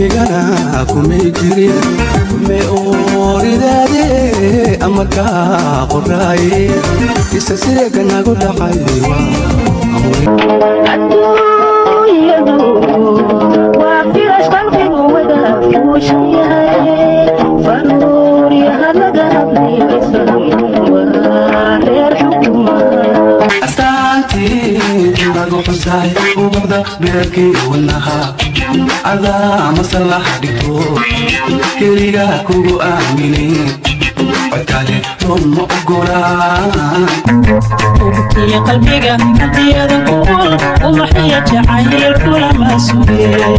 urkaygana kumay jirin kume ooridaade amarkaa qoraaye isa sireega nagu dhacay adduunyadu waa filash qalbigu wada fuushan yahay faruuryaha laga hadlaysan waa reer xukuma astaantii nagu xuntahay ubuqda beerkii wanaha adaa masalax dhigto keliga kugu aaminin codkaale looma ogolaan iyo qalbiga hadiyada kuqul ubaxiya jacayl kulama sugeen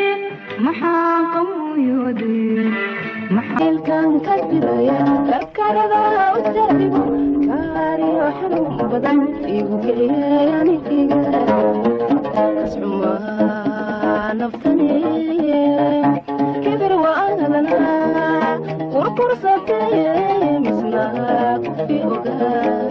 maxaa qawiyooday maxailkan ka jiraya afkaaradaa u jaabibo kaariyo xanuun badan igu kiciyeaniga ascumaa naftani kibir waaadana qurqursatee misnaa i ogaa